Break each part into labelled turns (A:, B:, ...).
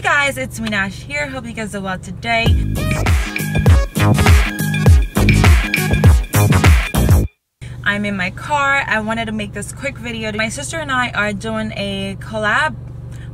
A: Hey guys, it's Minash here. Hope you guys are well today. I'm in my car. I wanted to make this quick video. My sister and I are doing a collab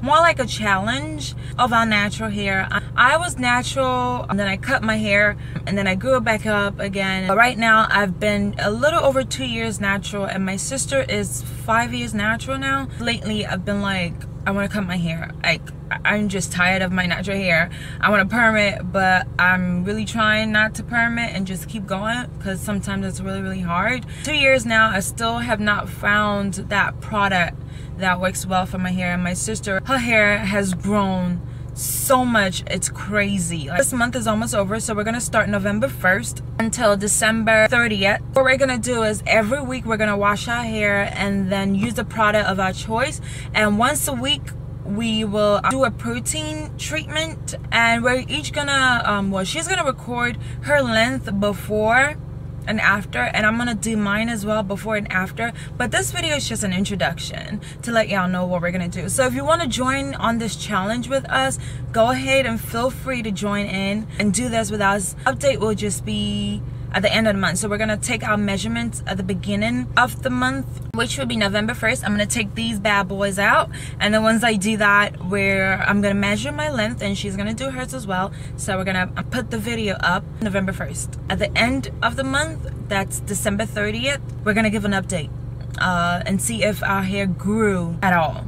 A: more like a challenge of our natural hair. I was natural and then I cut my hair and then I grew it back up again. Right now I've been a little over two years natural and my sister is five years natural now. Lately I've been like, I want to cut my hair. Like I'm just tired of my natural hair. I want to perm it, but I'm really trying not to perm it and just keep going because sometimes it's really, really hard. Two years now, I still have not found that product that works well for my hair. And my sister, her hair has grown so much. It's crazy. This month is almost over so we're gonna start november 1st until december 30th what we're gonna do is every week we're gonna wash our hair and then use the product of our choice. And once a week we will do a protein treatment. And we're each gonna um well she's gonna record her length before and after and I'm gonna do mine as well before and after. But this video is just an introduction to let y'all know what we're gonna do. So if you want to join on this challenge with us go ahead and feel free to join in and do this with us. Update will just be at the end of the month. So we're gonna take our measurements at the beginning of the month, which will be November 1st. I'm gonna take these bad boys out. And then once I do that, where I'm gonna measure my length and she's gonna do hers as well. So we're gonna put the video up November 1st. At the end of the month, that's December 30th, we're gonna give an update uh, and see if our hair grew at all.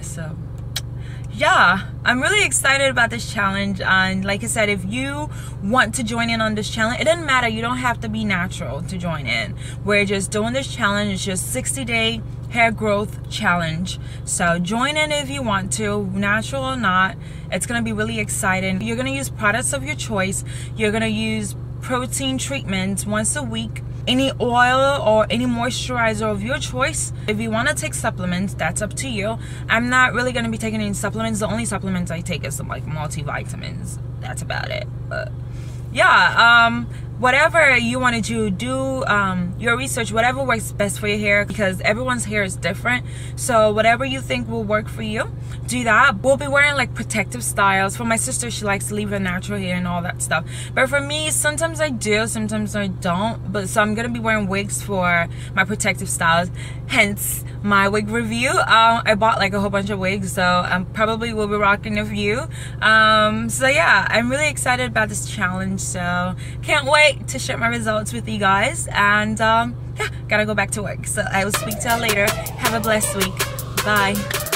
A: So yeah i'm really excited about this challenge and like i said if you want to join in on this challenge it doesn't matter. You don't have to be natural to join in. We're just doing this challenge. It's just 60 day hair growth challenge. So join in if you want to natural or not. It's going to be really exciting. You're going to use products of your choice. You're going to use protein treatments once a week any oil or any moisturizer of your choice. If you want to take supplements, that's up to you. I'm not really going to be taking any supplements. The only supplements I take is some like multivitamins. That's about it. But yeah, um, whatever you want to do do um, your research whatever works best for your hair because everyone's hair is different. So whatever you think will work for you do that. We'll be wearing like protective styles. For my sister she likes to leave her natural hair and all that stuff. But for me sometimes I do sometimes I don't. But so I'm gonna be wearing wigs for my protective styles. Hence my wig review. Um, I bought like a whole bunch of wigs so I'm probably will be rocking a few. Um, so yeah I'm really excited about this challenge so can't wait wait to share my results with you guys. And um, yeah gotta go back to work. So I will speak to you later. Have a blessed week. Bye